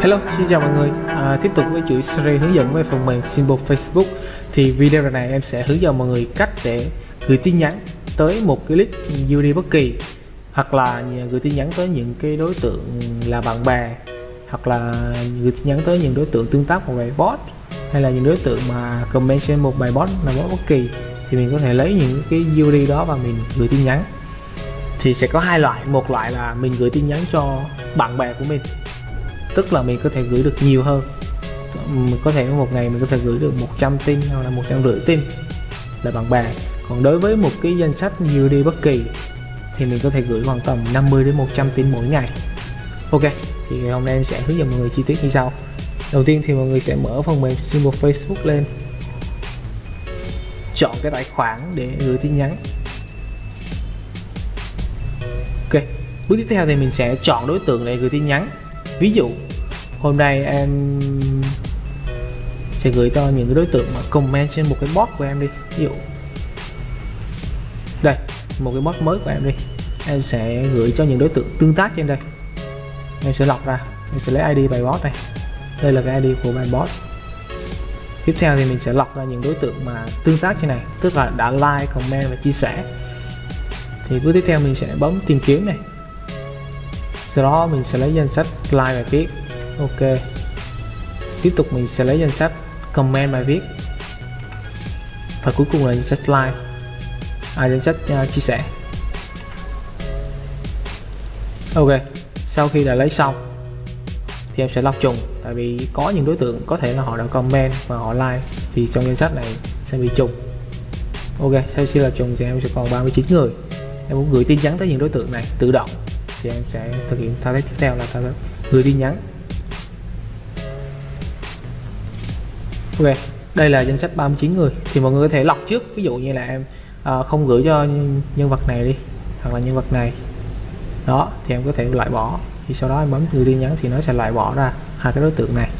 Hello, xin chào mọi người. À, tiếp tục với chuỗi series hướng dẫn về phần mềm Symbol Facebook. Thì video này em sẽ hướng dẫn mọi người cách để gửi tin nhắn tới một cái list UD bất kỳ hoặc là gửi tin nhắn tới những cái đối tượng là bạn bè hoặc là gửi tin nhắn tới những đối tượng tương tác một bài bot hay là những đối tượng mà comment trên một bài post nào đó bất kỳ, thì mình có thể lấy những cái UD đó và mình gửi tin nhắn. Thì sẽ có hai loại, một loại là mình gửi tin nhắn cho bạn bè của mình, tức là mình có thể gửi được nhiều hơn. Mình có thể một ngày mình có thể gửi được 100 tin hoặc là một trăm rưỡi tin là bạn bè. Còn đối với một cái danh sách nhiều đi bất kỳ, thì mình có thể gửi khoảng tầm 50 đến 100 tin mỗi ngày. Ok, thì hôm nay em sẽ hướng dẫn mọi người chi tiết như sau đầu tiên thì mọi người sẽ mở phần mềm symbol Facebook lên. Chọn cái tài khoản để gửi tin nhắn. Ok, bước tiếp theo thì mình sẽ chọn đối tượng để gửi tin nhắn. Ví dụ, hôm nay em sẽ gửi cho những cái đối tượng mà comment trên một cái bot của em đi. Ví dụ, đây, một cái bot mới của em đi. Em sẽ gửi cho những đối tượng tương tác trên đây. Em sẽ lọc ra, em sẽ lấy id bài bot này đây là cái id của bạn bot tiếp theo thì mình sẽ lọc ra những đối tượng mà tương tác trên này tức là đã like comment và chia sẻ. Thì bước tiếp theo mình sẽ bấm tìm kiếm này. Sau đó mình sẽ lấy danh sách like bài viết. Ok. Tiếp tục mình sẽ lấy danh sách comment bài viết. Và cuối cùng là danh sách like. À danh sách uh, chia sẻ. Ok. Sau khi đã lấy xong thì em sẽ lọc trùng. Tại vì có những đối tượng có thể là họ đã comment và họ like thì trong danh sách này sẽ bị trùng. Ok sau khi là trùng thì em sẽ còn 39 người. Em muốn gửi tin nhắn tới những đối tượng này tự động thì em sẽ thực hiện thao tác tiếp theo là thao tác gửi tin nhắn. Ok đây là danh sách 39 người. Thì mọi người có thể lọc trước ví dụ như là em à, không gửi cho nhân vật này đi hoặc là nhân vật này. Đó thì em có thể loại bỏ thì sau đó em bấm gửi tin nhắn thì nó sẽ loại bỏ ra hai cái đối tượng này.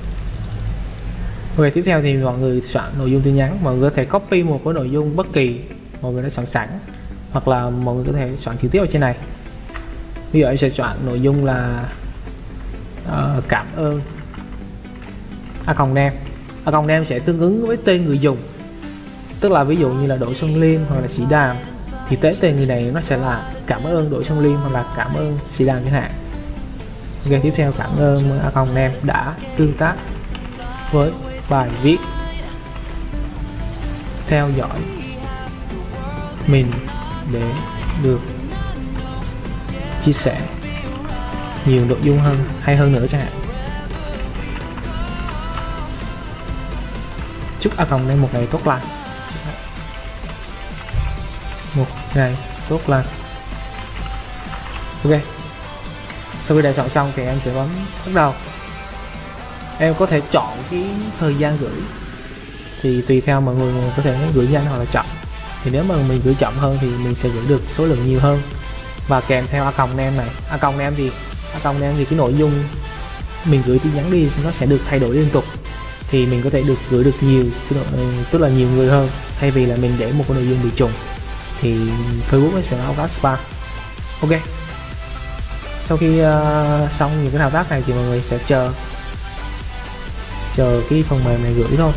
Ok tiếp theo thì mọi người soạn nội dung tin nhắn. Mọi người có thể copy một cái nội dung bất kỳ mọi người đã soạn sẵn hoặc là mọi người có thể soạn trực tiếp ở trên này. Ví dụ em sẽ chọn nội dung là uh, cảm ơn. A còng nem a còng nem sẽ tương ứng với tên người dùng. Tức là ví dụ như là Đỗ Xuân Liêm hoặc là Sĩ Đàm. Thì tế tên người này nó sẽ là cảm ơn Đỗ Xuân Liêm hoặc là cảm ơn Sĩ Đàm chẳng hạn ok tiếp theo cảm ơn a còng nem đã tương tác với bài viết theo dõi mình để được chia sẻ nhiều nội dung hơn, hay hơn nữa chẳng hạn. Chúc a còng nên một ngày tốt lành. Một ngày tốt lành. Ok sau khi đã chọn xong thì em sẽ bấm bắt đầu. Em có thể chọn cái thời gian gửi. Thì tùy theo mọi người có thể gửi nhanh hoặc là chậm. Thì nếu mà mình gửi chậm hơn thì mình sẽ gửi được số lượng nhiều hơn. Và kèm theo a còng nem này. A còng nem thì a còng nem thì cái nội dung mình gửi tin nhắn đi nó sẽ được thay đổi liên tục. Thì mình có thể được gửi được nhiều, tức là nhiều người hơn. Thay vì là mình để một cái nội dung bị trùng. Thì Facebook nó sẽ báo cáo spam ok sau khi uh, xong những cái thao tác này thì mọi người sẽ chờ chờ cái phần mềm này gửi thôi.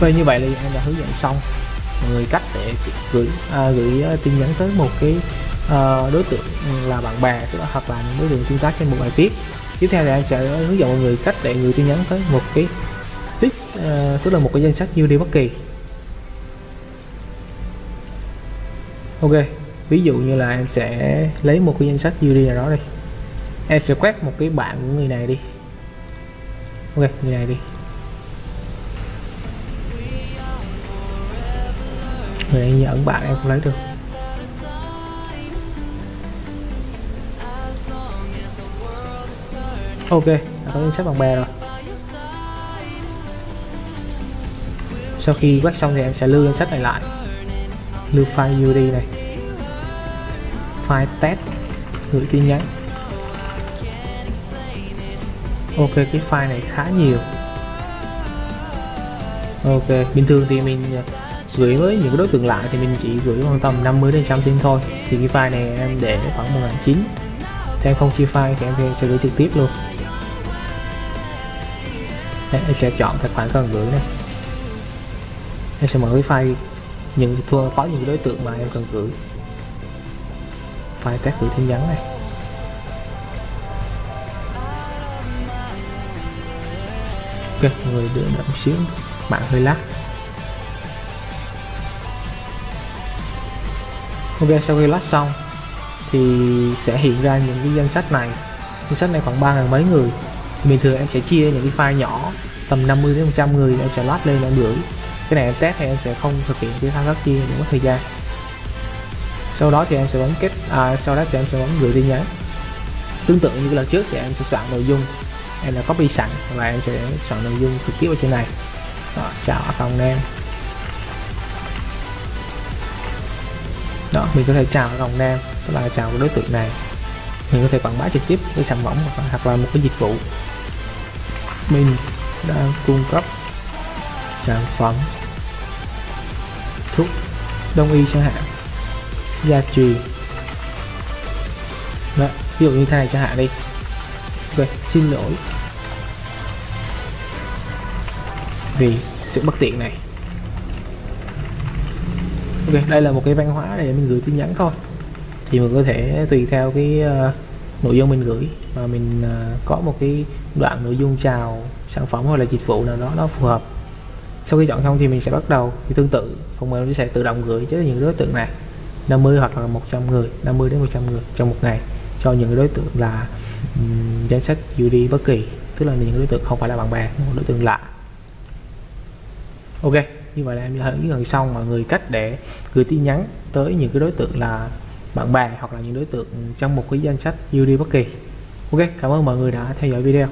Vậy như vậy là em đã hướng dẫn xong. Mọi người cách để gửi à, gửi ờ, tin nhắn tới một cái uh, đối tượng là bạn bè hoặc là những đối tượng tương tác trên một bài viết. Tiếp theo thì em sẽ hướng dẫn mọi người cách để gửi tin nhắn tới một cái list uh, tức là một cái danh sách UD bất kỳ. Ok ví dụ như là em sẽ lấy một cái danh sách UD nào đó đi. Em sẽ quét một cái bạn của người này đi. Ok, người này đi. Người anh nhận bạn em không lấy được. Ok, đã có danh sách bằng bè rồi. Sau khi quét xong thì em sẽ lưu danh sách này lại. Lưu file UD này file test gửi tin nhắn. Ok cái file này khá nhiều. Ok bình thường thì mình à, gửi với những đối tượng lạ thì mình chỉ gửi khoảng tầm 50 đến 100 tin thôi. Thì cái file này em để khoảng 1.900 thì em không chia file thì em sẽ gửi trực tiếp luôn. Đấy, em sẽ chọn tài khoản cần gửi này. Em sẽ mở cái file những thua có những đối tượng mà em cần gửi file test gửi tin nhắn này. Ok, người đợi một xíu. Mạng hơi lắc ok, sau khi lát xong, thì sẽ hiện ra những cái danh sách này. Danh sách này khoảng ba ngàn mấy người. Bình thường em sẽ chia những cái file nhỏ, tầm 50 đến 100 người, em sẽ lát lên em gửi cái này em test thì em sẽ không thực hiện cái thao tác chia để mất thời gian sau đó thì em sẽ bấm kết à, sau đó thì em sẽ bấm gửi tin nhắn. Tương tự như lần trước thì em sẽ soạn nội dung. Em đã copy sẵn và em sẽ soạn nội dung trực tiếp ở trên này. Đó, chào account name đó mình có thể chào account name tức là chào cái đối tượng này. Mình có thể quảng bá trực tiếp cái sản phẩm hoặc là một cái dịch vụ. Mình đang cung cấp sản phẩm thuốc đông y chẳng hạn gia truyền vâng, Đó, ví dụ như thế này chẳng hạn đi. Ok xin lỗi vì sự bất tiện này. Ok đây là một cái văn hóa để mình gửi tin nhắn thôi. Thì mình có thể tùy theo cái uh, nội dung mình gửi mà mình uh, có một cái đoạn nội dung chào sản phẩm hoặc là dịch vụ nào đó nó phù hợp. Sau khi chọn xong thì mình sẽ bắt đầu. Thì tương tự phần mềm sẽ tự động gửi cho những đối tượng này. 50 hoặc là 100 người 50 đến 100 người trong một ngày cho những đối tượng là um, danh sách UD bất kỳ tức là những đối tượng không phải là bạn bè một đối tượng lạ. Ok như vậy là em đã hướng dẫn xong mọi người cách để gửi tin nhắn tới những cái đối tượng là bạn bè hoặc là những đối tượng trong một cái danh sách UD bất kỳ. Ok cảm ơn mọi người đã theo dõi video.